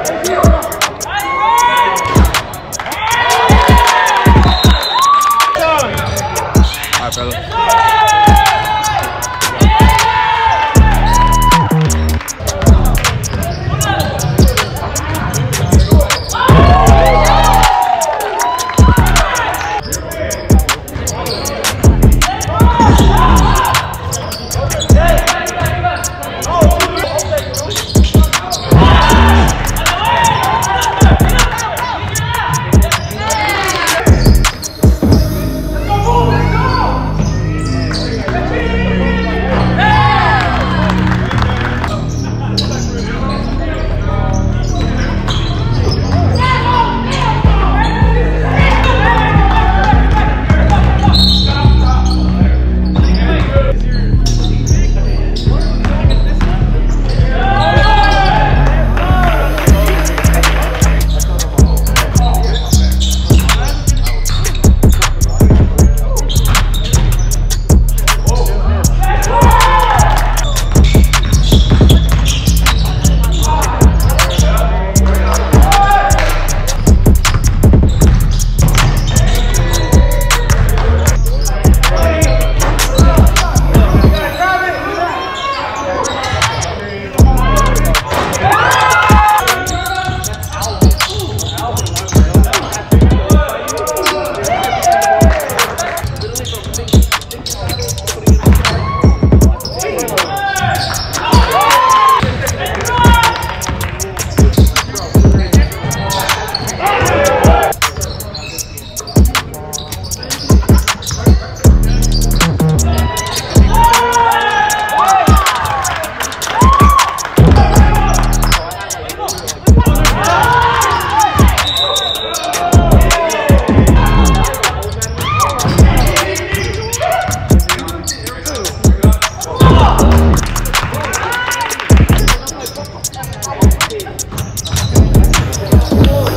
All right, fella. Oh.